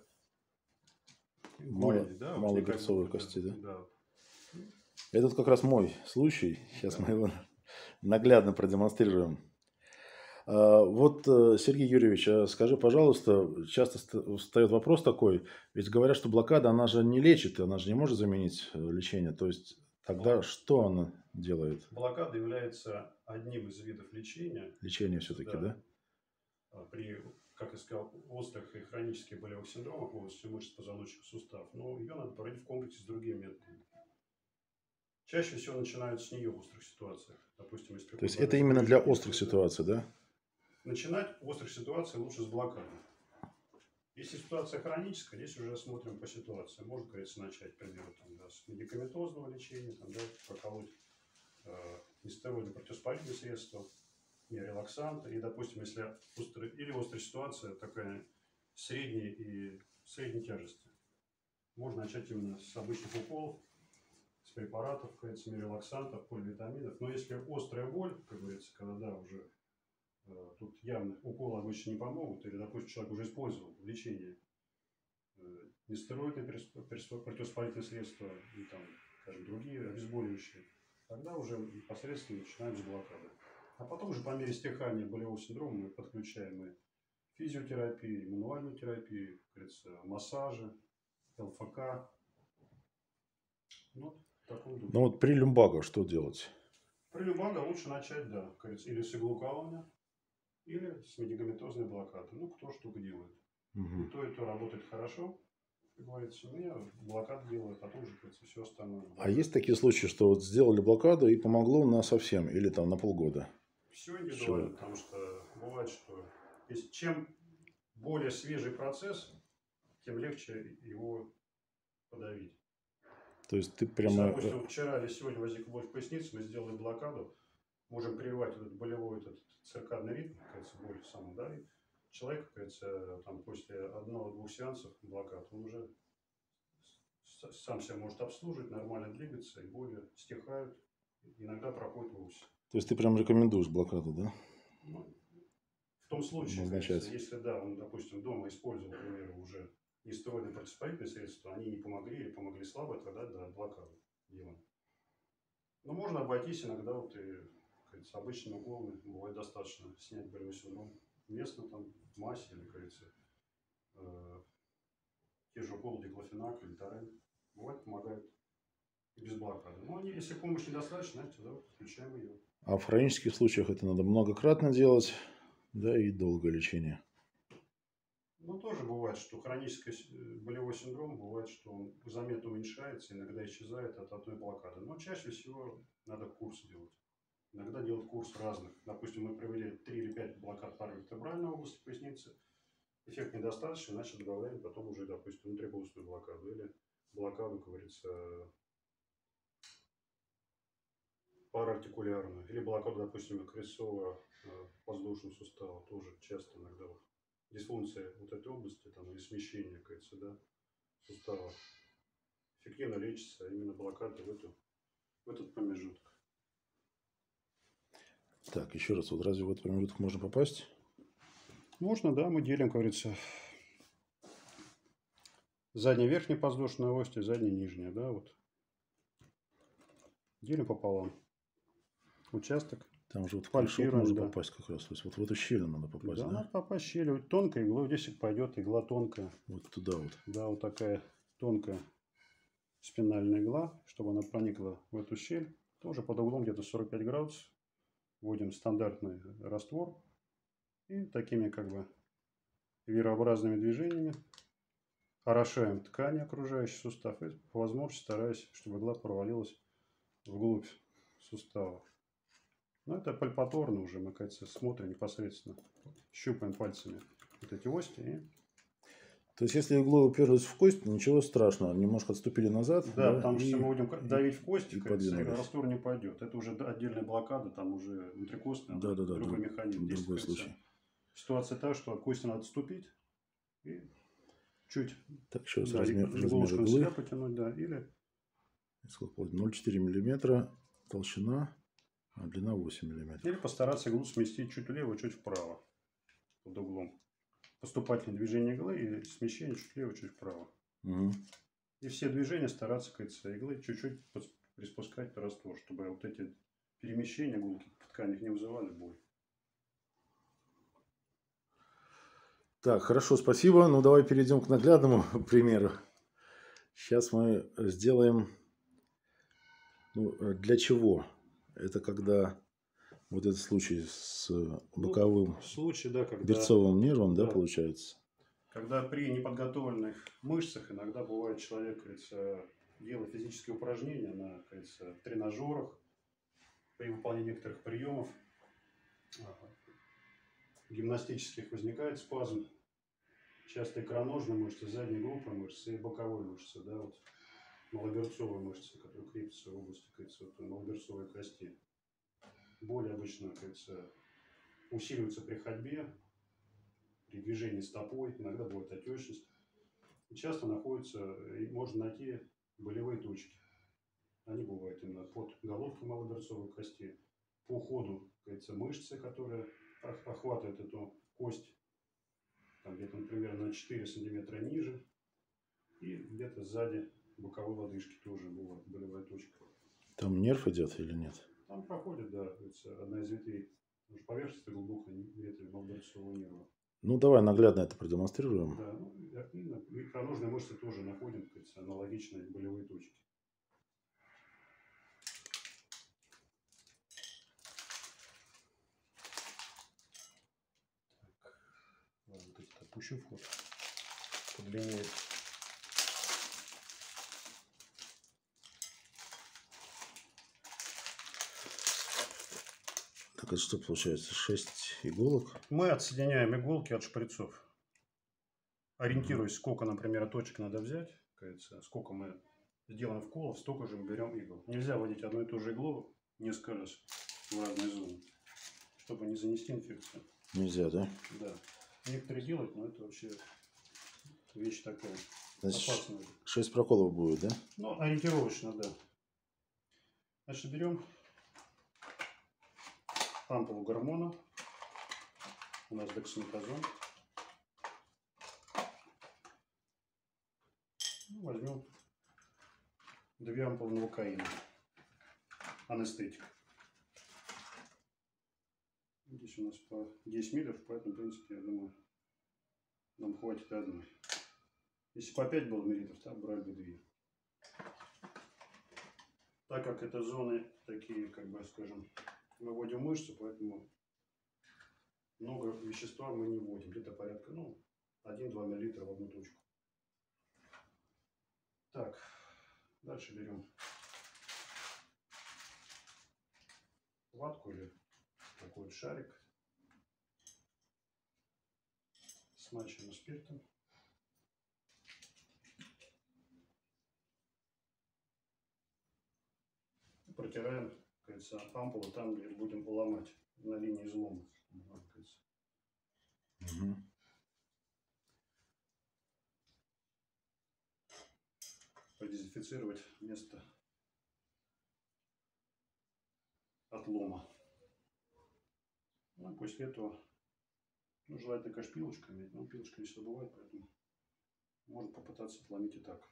голени, да? Малогерцовой вот, кости, да? да? Этот как раз мой случай. Сейчас да. мы его наглядно продемонстрируем. А, вот, э, Сергей Юрьевич, а скажи, пожалуйста, часто встает вопрос такой, ведь говорят, что блокада, она же не лечит, она же не может заменить э, лечение. То есть тогда что она делает? Блокада является одним из видов лечения. Лечение все-таки, да? да? А, при, как я сказал, острых и хронических болевых синдромах области мышц позвоночных суставов. Но ее надо проводить в комплексе с другими методами. Чаще всего начинают с нее в острых ситуациях. Допустим, если То есть это именно для острых ситуаций, да? Начинать острых ситуациях лучше с блокады. Если ситуация хроническая, здесь уже смотрим по ситуации. Можно, говорится, начать, к примеру, там, да, с медикаментозного лечения, там, да, проколоть э, нестероидные противоспалительные средства, не релаксанты. И, допустим, если острый, или острая ситуация такая средней и средней тяжести, можно начать именно с обычных уколов, с препаратов, как говорится, релаксантов, поливитаминов. Но если острая боль, как говорится, когда да, уже тут явно уколы обычно не помогут, или, допустим, человек уже использовал в лечении э, нестероидные противовоспалительные средства и там, скажем, другие обезболивающие, тогда уже непосредственно начинаем с блокады. А потом уже по мере стихания болевого синдрома мы подключаем и физиотерапию, и мануальную терапию, говорится, массажи, ЛФК. Ну, ну вот при люмбаго что делать? При люмбаго лучше начать, да, говорится, или с иглоукалывания, или с медикаментозной блокадой. Ну, кто что делает. Угу. И то, и то работает хорошо, как говорится. Ну, я блокаду делаю, потом уже, кажется, все остальное. А есть такие случаи, что вот сделали блокаду и помогло на совсем, или там на полгода? Все индивидуально, потому что бывает, что если чем более свежий процесс, тем легче его подавить. То есть ты Если, прямо... допустим, вчера или сегодня возник боль в пояснице, мы сделали блокаду, можем прервать этот болевой этот циркадный ритм, говорится, боль саму, да, и человек, говорится, там после одного-двух сеансов блокад, он уже сам себя может обслуживать, нормально двигаться, и боли стихают, иногда проходит вовсе. То есть ты прям рекомендуешь блокаду, да? Ну, в том случае, Назначать. конечно, если, да, он, допустим, дома использовал, к примеру, уже нестероидные противовоспалительные средства, они не помогли или помогли слабо, тогда, да, блокаду делаем. Но можно обойтись иногда вот и, говорится, обычными угловыми, бывает достаточно снять болевой синдром местно, там, в массе или, говорится, э, те же уколы диклофенак или тарен. Бывает, помогает и без блокады. Но они, если помощи недостаточно, знаете, да, включаем ее. А в хронических случаях это надо многократно делать, да, и долгое лечение. Ну, тоже бывает, что хронический э, болевой синдром, бывает, что он заметно уменьшается, иногда исчезает от одной блокады. Но чаще всего надо курс делать. Иногда делать курс разных. Допустим, мы провели 3 или 5 блокад паравертебральной области поясницы. Эффект недостаточный, значит, добавляем потом уже, допустим, внутриполостную блокаду. Или блокаду, как говорится, параартикулярную. Или блокаду, допустим, крестцового э, воздушного сустава. Тоже часто иногда вот дисфункция вот этой области, там, или смещение, говорится, да, сустава, эффективно лечится а именно блокадой в, эту, в этот промежуток. Так, еще раз, вот разве в этот промежуток можно попасть? Можно, да, мы делим, как говорится, задняя верхняя подвздошная ось и задняя нижняя, да, вот. Делим пополам. Участок. Там же вот в можно да. попасть как раз. То есть вот в эту щель надо попасть, да, да? надо попасть в щель. Вот Тонкая игла, вот здесь пойдет игла тонкая. Вот туда вот. Да, вот такая тонкая спинальная игла, чтобы она проникла в эту щель. Тоже под углом где-то 45 градусов. Вводим стандартный раствор. И такими как бы вирообразными движениями орошаем ткани, окружающий сустав. И по возможности стараясь, чтобы игла провалилась вглубь сустава. Но это пальпаторно уже, мы, кажется, смотрим непосредственно. Щупаем пальцами вот эти ости и То есть, если иглой уперлась в кость, ничего страшного. Немножко отступили назад. Да, потому что и- если мы будем давить в кость, и раствор не пойдет. Это уже отдельная блокада, там уже внутрикостная, Да, да, да, другой друг- механизм. Другой случай. Ситуация та, что от кости надо отступить и чуть Так, раз да, размер, размер иглы. потянуть, да, или Сколько будет? 0,4 миллиметра толщина, а длина 8 миллиметров. Или постараться иглу сместить чуть влево, чуть вправо под углом. Поступательное движение иглы и смещение чуть влево, чуть вправо. Мгм. И все движения стараться, говорится, иглы чуть-чуть приспускать по раствор, чтобы вот эти перемещения гулки в тканях не вызывали боль. Так, хорошо, спасибо. Ну, давай перейдем к наглядному примеру. Сейчас мы сделаем... Ну, э, для чего? Это когда вот этот случай с боковым В случае, да, когда, берцовым нервом, да, да. получается? когда при неподготовленных мышцах иногда бывает человек, говорится, делает физические упражнения на, говорится, тренажерах, при выполнении некоторых приемов гимнастических возникает спазм. Часто икроножные мышцы, задней группы мышцы и боковой мышцы, да, вот малоберцовые мышцы, которые крепятся в области, говорится, вот малоберцовой кости. Боли обычно, как говорится, усиливаются при ходьбе, при движении стопой, иногда бывает отечность. Часто находятся, и можно найти болевые точки. Они бывают именно под головкой малоберцовой кости, по ходу, как мышцы, которые ох- охватывают эту кость, там где-то, например, на 4 сантиметра ниже, и где-то сзади боковой лодыжки тоже бывает болевая точка. Там нерв идет или нет? Там проходит, да, одна из ветвей, потому что поверхность глубокой ветви малоберцового нерва. Ну, давай наглядно это продемонстрируем. Да, ну, икроножные мышцы тоже находим, как говорится, аналогичные болевые точки. Так, вот этот опущу вход. Подлиннее. Так, это что получается? 6 иголок? Мы отсоединяем иголки от шприцов. Ориентируясь, сколько, например, точек надо взять, говорится, сколько мы сделаем вколов, столько же берем игл. Нельзя вводить одну и ту же иглу несколько раз в разные зоны, чтобы не занести инфекцию. Нельзя, да? Да. Некоторые делают, но это вообще вещь такая Значит, опасная. 6 проколов будет, да? Ну, ориентировочно, да. Значит, берем ампулу гормона. У нас дексаметазон. Ну, возьмем две ампулы новокаина. Анестетик. Здесь у нас по 10 миллилитров, поэтому, в принципе, я думаю, нам хватит одной. Если по 5 было миллилитров, то брали бы 2. Так как это зоны такие, как бы, скажем, мы вводим мышцы, поэтому много вещества мы не вводим. Где-то порядка, ну, 1-2 миллилитра в одну точку. Так, дальше берем ватку или такой вот шарик. Смачиваем спиртом. протираем, говорится, ампулу там, где будем ломать на линии излома. Угу. Продезинфицировать место отлома. Ну, после этого, ну, желательно, конечно, пилочкой иметь, но пилочка не всегда бывает, поэтому можно попытаться отломить и так.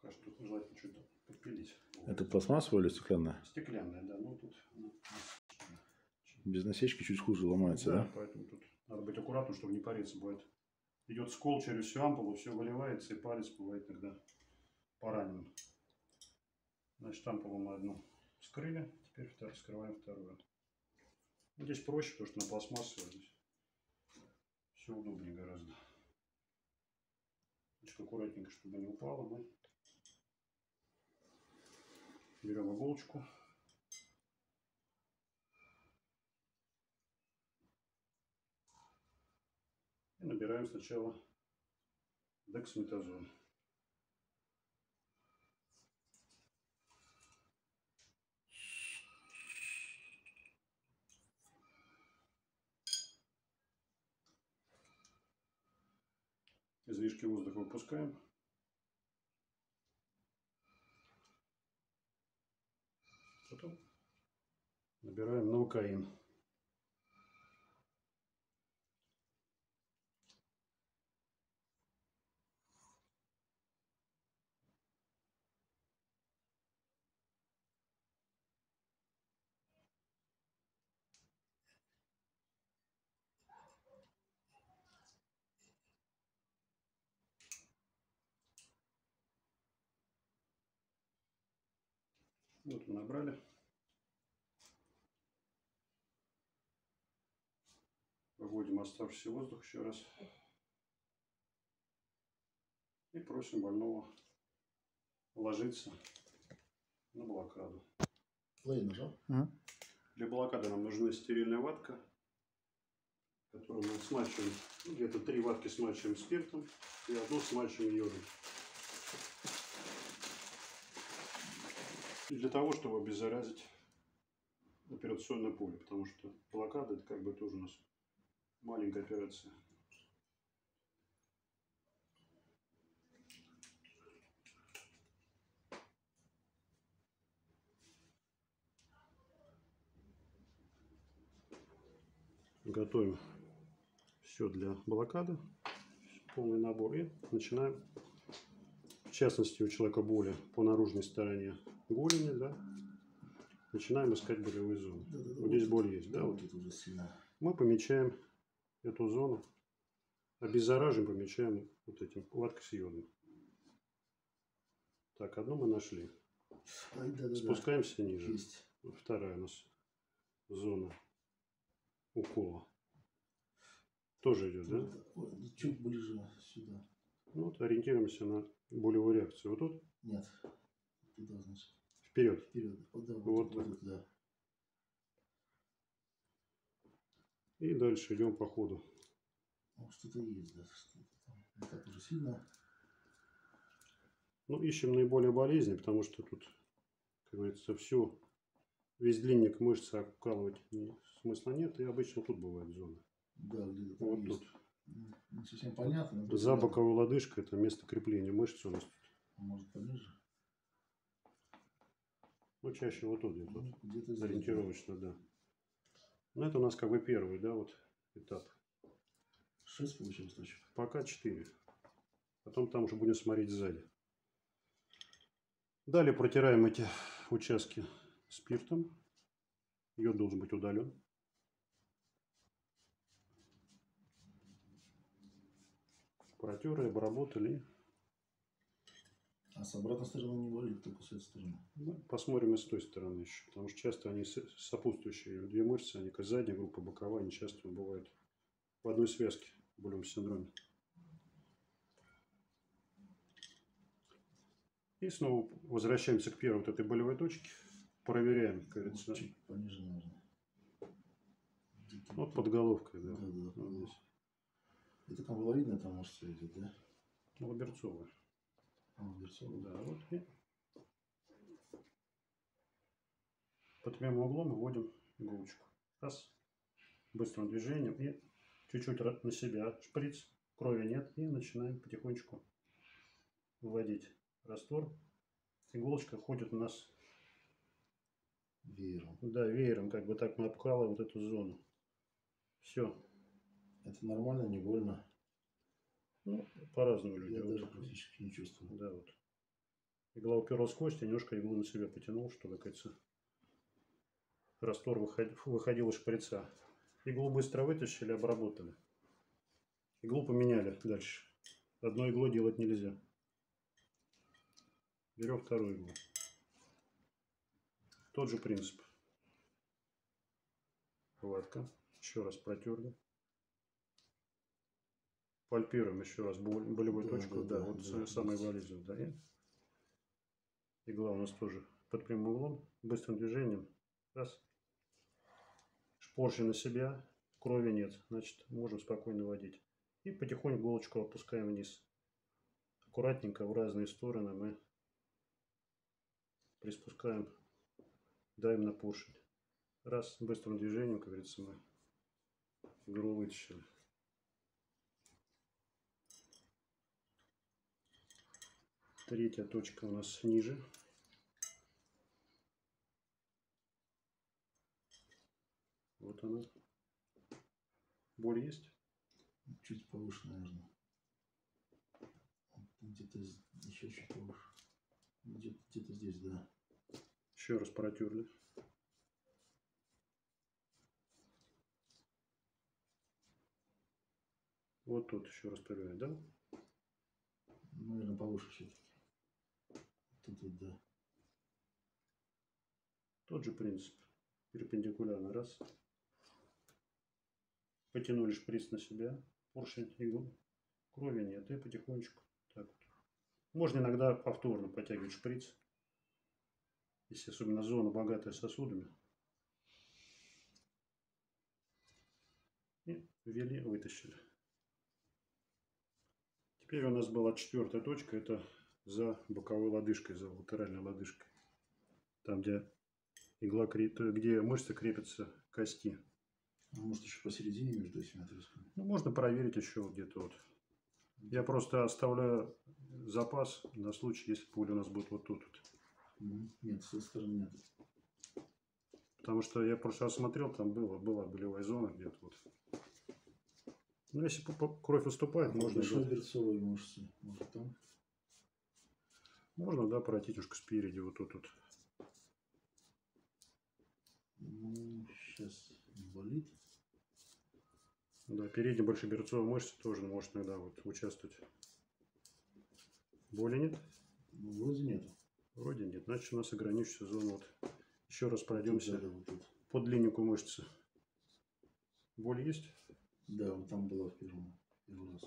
Конечно, тут желательно что-то подпилить. Это пластмассовая или стеклянная? Стеклянная, да, ну тут Без насечки чуть хуже ломается, да, да? поэтому тут надо быть аккуратным, чтобы не париться. Бывает, идет скол через всю ампулу, все выливается, и палец бывает иногда поранен. Значит, ампулу мы одну вскрыли, теперь втор- вскрываем вторую. Ну, Здесь проще, потому что на пластмассу здесь все удобнее гораздо. Значит, аккуратненько, чтобы не упало. Мы берем иголочку. И набираем сначала дексаметазон. Излишки воздуха выпускаем. Потом набираем новокаин. Вот набрали. Выводим оставшийся воздух еще раз. И просим больного ложиться на блокаду. Плей нажал. Для блокады нам нужна стерильная ватка, которую мы смачиваем. ну, Где-то три ватки смачиваем спиртом и одну смачиваем йодом. И для того, чтобы обеззаразить операционное поле, потому что блокада это как бы тоже у нас маленькая операция. Готовим все для блокады, полный набор и начинаем. В частности, у человека боли по наружной стороне голени, да, начинаем искать болевые зоны. Вот здесь боль есть, да, вот это уже сильно. мы помечаем эту зону, обеззараживаем, помечаем вот этим йодом. Так, одну мы нашли. Ай, да, да, да. Спускаемся ниже. Есть. Вторая у нас зона укола. Тоже идет, да? Ну, чуть ближе сюда. Ну вот ориентируемся на болевую реакцию. Вот тут Нет. Туда, значит. вперед. Вперед. Вот, да, Вот вот, вот, да. И дальше идем по ходу. Ну, что-то есть, да, что-то. Не так уже сильно. Ну, ищем наиболее болезни, потому что тут, как говорится, всю, весь длинник мышцы обкалывать смысла нет. И обычно тут бывает зона. Да, где-то там Вот есть. тут. Ну, Не совсем понятно. но За где-то боковой лодыжкой это место крепления мышц у нас. тут. Может пониже. Ну, чаще вот тут где-то. Ну, где-то. Ориентировочно, да. Ну, это у нас как бы первый, да, вот этап. Шесть получилось точек. Пока 4. Потом там уже будем смотреть сзади. Далее протираем эти участки спиртом. Йод должен быть удален. Протерли, обработали. А с обратной стороны не болит, только с этой стороны. Ну, Посмотрим и с той стороны еще. Потому что часто они сопутствующие две мышцы, они как задняя группа, боковая, они часто бывают в одной связке в болевом синдроме. И снова возвращаемся к первой вот этой болевой точке. Проверяем, как говорится, Может, чуть пониже, наверное. Где-то вот под головкой, да. Да, да, Вот здесь. Это конвалоидная там мышца идет, да? Лаберцовая. А, берцовая. Да, вот и под прямым углом вводим иголочку. Раз. Быстрым движением и чуть-чуть на себя шприц. Крови нет. И начинаем потихонечку вводить раствор. Иголочка ходит у нас, Веером. да, веером, как бы так мы обкалываем вот эту зону. Все. Это нормально, не больно. Ну, по-разному люди. Я Вот. даже практически не чувствую. Да, вот. Игла уперлась в кость, я немножко иглу на себя потянул, чтобы, говорится, раствор выходил, выходил из шприца. Иглу быстро вытащили, обработали. Иглу поменяли дальше. Одной иглой делать нельзя. Берем вторую иглу. Тот же принцип. Хватка. Еще раз протерли. Пальпируем еще раз болевую Да, точку. да, Да, вот да, самый болезненный. Да. И Игла у нас тоже под прямым углом. Быстрым движением. Раз. Шпорщи на себя. Крови нет. Значит, можем спокойно водить. И потихоньку иголочку опускаем вниз. Аккуратненько в разные стороны мы приспускаем, даем на поршень. Раз, быстрым движением, как говорится, мы иглу вытащили. Третья точка у нас ниже. Вот она. Боль есть? Чуть повыше, наверное. Где-то еще чуть повыше. Где-то где-то здесь, да. Еще раз протерли. Вот тут еще раз проверяем, да? Наверное, повыше все-таки. Да. Тот же принцип. Перпендикулярно. Раз. Потянули шприц на себя. Поршень иглу. Крови нет. И потихонечку. Так вот. Можно иногда повторно подтягивать шприц. Если особенно зона богатая сосудами. И ввели, вытащили. Теперь у нас была четвертая точка. Это за боковой лодыжкой, за латеральной лодыжкой. Там, где игла, где мышцы крепятся к кости. А может еще посередине между этими отрезками. Ну, можно проверить еще где-то вот. Я просто оставляю запас на случай, если пуля у нас будет вот тут. вот. Нет, с этой стороны нет. Потому что я в прошлый раз смотрел, там было, была болевая зона где-то вот. Ну, если кровь выступает, можно, Большой да, берцовые мышцы. Может там. Можно, да, пройти немножко спереди вот тут вот. Ну, сейчас болит. Да, передняя большеберцовая мышца тоже может иногда вот участвовать. Боли нет? Ну, вроде нету. Вроде нет. Значит, у нас ограничится зона вот. Еще раз пройдемся вот тут. по длиннику мышцы. Боль есть? Да, вот там была в первом, первый раз.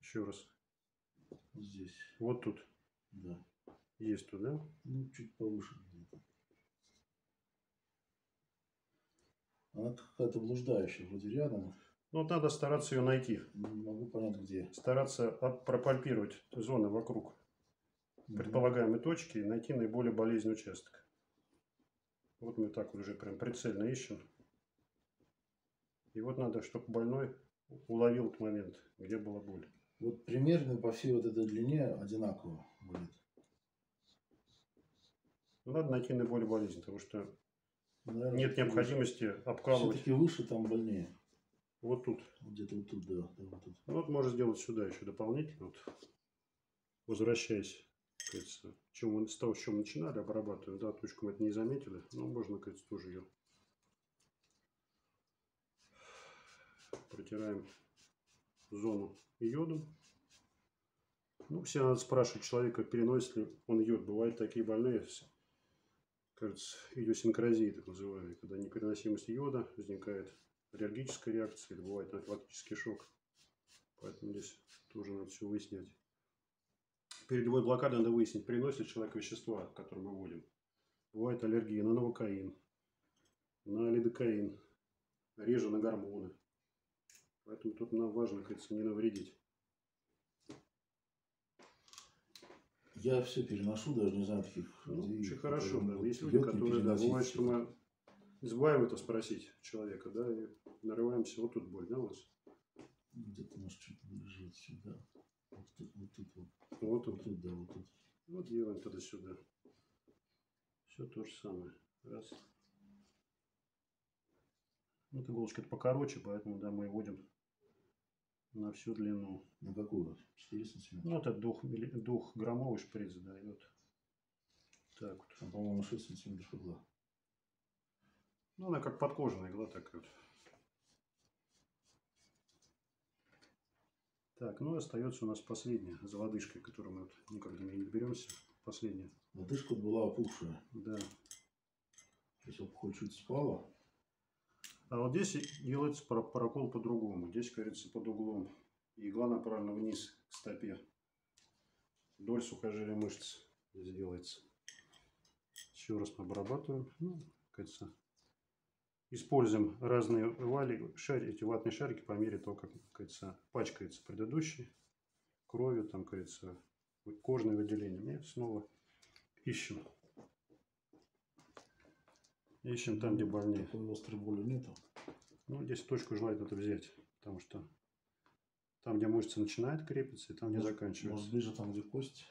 Еще раз. Вот здесь. Вот тут. Да. Есть тут, да? Ну, чуть повыше где-то. Она какая-то блуждающая, вроде рядом. Ну, вот надо стараться ее найти. Не могу понять, где. Стараться пропальпировать зоны вокруг предполагаемой точки и найти наиболее болезненный участок. Вот мы так уже прям прицельно ищем. И вот надо, чтобы больной уловил этот момент, где была боль. Вот примерно по всей вот этой длине одинаково будет. Надо найти наиболее болезненный, потому что Наверное, нет необходимости обкалывать Все-таки выше там больнее. вот тут. Где-то вот тут, да. да вот тут. Ну, вот можно сделать сюда еще дополнительно. Вот, возвращаясь, говорится, чем мы, с того, с чем начинали, обрабатываем, да, точку мы это не заметили, но можно, говорится, тоже ее протираем зону йодом. Ну, все надо спрашивать человека, переносит ли он йод. Бывают такие больные, кажется, идиосинкразии, так называемые, когда непереносимость йода возникает аллергическая реакция или бывает анафилактический шок. Поэтому здесь тоже надо все выяснять. Перед любой блокадой надо выяснить, приносит ли человек вещества, которые мы вводим. Бывает аллергия на новокаин, на лидокаин, реже на гормоны. Поэтому тут нам важно, говорится, не навредить. Я все переношу, даже не знаю таких Ну, людей, очень хорошо, да. Есть люди, которые, да, бывает, что сюда. мы забываем это спросить человека, да, и нарываемся, вот тут боль, да, у вас? Где-то может что-то лежит сюда. Вот тут, вот тут, вот, Вот вот тут. да, вот тут. Вот делаем туда-сюда. Все то же самое. Раз. Вот иголочка покороче, поэтому, да, мы вводим на всю длину. На какую? 4 сантиметра? Ну, это двух, двухграммовый шприц дает. Так вот. Там, по-моему, 6 сантиметров игла. Ну, она как подкожная игла такая вот. Так, ну и остается у нас последняя за лодыжкой, которую мы вот нее не доберемся. Последняя. Лодыжка была опухшая. Да. Сейчас опухоль чуть спала. А вот здесь делается прокол по-другому. Здесь, кажется, под углом. Игла направлена вниз к стопе. Вдоль сухожилия мышц здесь делается. Еще раз обрабатываем. Ну, кажется, используем разные вали, шари, эти ватные шарики по мере того, как, кажется, пачкается предыдущий кровью, там, кажется, кожное выделение. И снова ищем. Ищем там, где больнее. Такой острой боли нету. Ну, здесь точку желательно это взять, потому что там, где мышца начинает крепиться, и там, где Может- заканчивается. Может, ближе там, где кость.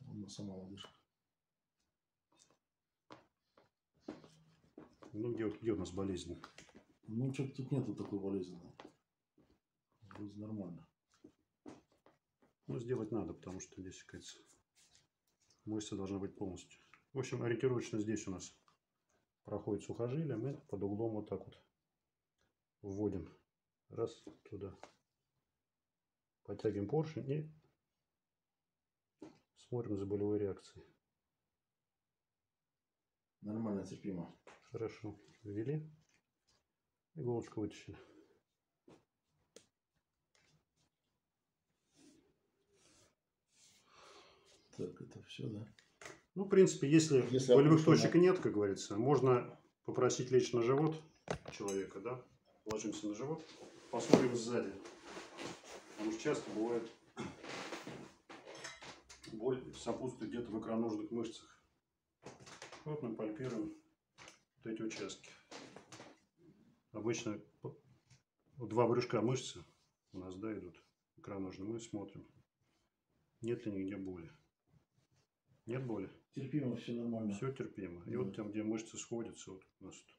Вон сама лодыжка. Ну, где, где у нас болезнь? Ну, что-то тут нету такой болезненной. Вроде нормально. Ну, сделать надо, потому что здесь, кажется, мышца должна быть полностью. В общем, ориентировочно здесь у нас проходит сухожилие, мы под углом вот так вот вводим. Раз, туда. Подтягиваем поршень и смотрим за болевой реакцией. Нормально, терпимо. Хорошо. Ввели. Иголочку вытащили. Так, это все, да? Ну, в принципе, если, Если болевых точек нет, как говорится, можно попросить лечь на живот человека, да? Ложимся на живот, посмотрим сзади. Потому что часто бывает боль сопутствует где-то в икроножных мышцах. Вот мы пальпируем вот эти участки. Обычно два брюшка мышцы у нас, да, идут икроножные. Мы смотрим, нет ли нигде боли. Нет боли? Терпимо, все нормально. Все терпимо. И Да. вот там, где мышцы сходятся, вот у нас тут.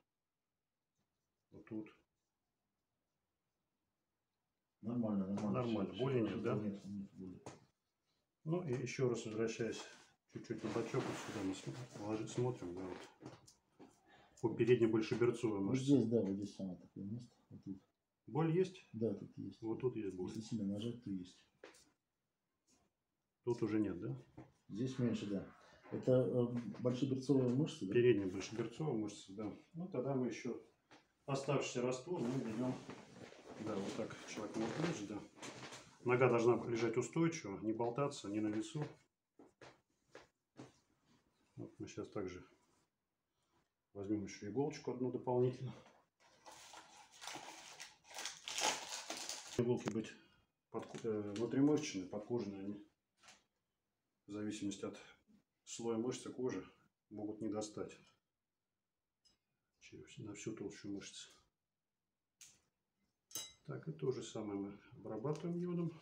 Вот тут. Нормально, нормально. Нормально. Боли нет, да? Нет, нет боли. Ну и еще раз возвращаясь чуть-чуть на бочок, вот сюда мы ложи- смотрим, да, вот. По передней большеберцовой Вот мышце. здесь, да, вот здесь самое такое место. Вот тут. Боль есть? Да, тут есть. Вот тут есть боль. Если сильно нажать, то есть. Тут уже нет, да? Здесь меньше, да. Это э, большеберцовые мышцы, да? Передняя большеберцовая мышца, да. Ну тогда мы еще оставшийся раствор мы ведем. Да, вот так человек может лечь, да. Нога должна лежать устойчиво, не болтаться, не на весу. Вот мы сейчас также возьмем еще иголочку одну дополнительно. Иголки быть под, э, внутримышечные, подкожные, они в зависимости от слоя мышцы кожи могут не достать через, на всю толщу мышц. Так, и то же самое мы обрабатываем йодом.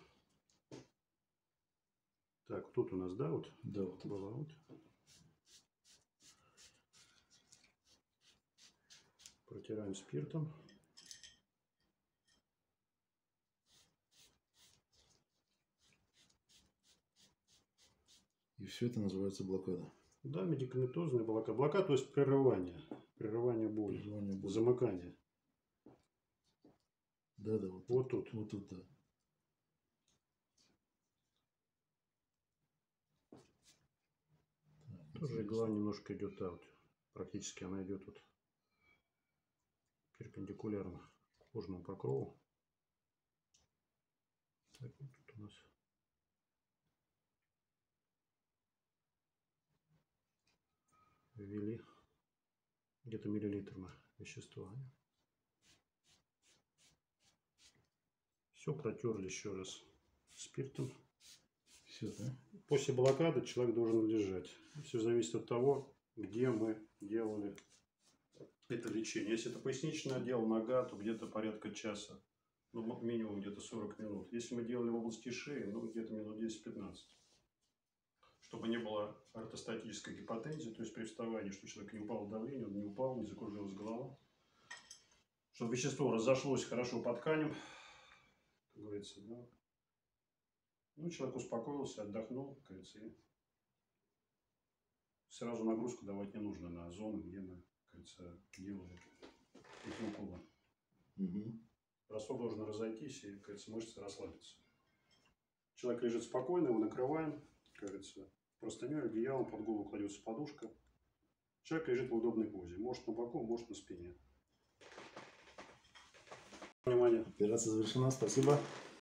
Так, тут у нас, да, вот? Да, вот. Была вот. Протираем спиртом. И все это называется блокада. Да, медикаментозная блокада. Блокада, то есть прерывание. Прерывание боли. Прерывание боли. Замыкание. Да, да, вот, Вот тут. вот тут, да. Тоже игла немножко идет аут. Практически она идет вот перпендикулярно кожному покрову. Так, вот тут у нас ввели где-то миллилитр на вещества. Все протерли еще раз спиртом. Все, да? После блокады человек должен лежать. Все зависит от того, где мы делали это лечение. Если это поясничный отдел, нога, то где-то порядка часа. Ну, минимум где-то 40 минут. Если мы делали в области шеи, ну, где-то минут 10-15. Чтобы не было ортостатической гипотензии, то есть при вставании, что человек не упал давление, он не упал, не закружилась голова. Чтобы вещество разошлось хорошо по тканям, как говорится, да. Ну, человек успокоился, отдохнул, как говорится, и сразу нагрузку давать не нужно на зоны, где мы, как говорится, делали эти уколы. Раствор должен разойтись, и, как говорится, мышцы расслабиться. Человек лежит спокойно, его накрываем, как говорится, простыней, одеялом, под голову кладется подушка. Человек лежит в удобной позе. Может на боку, может на спине. Внимание. Операция завершена, спасибо.